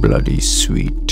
bloody sweet.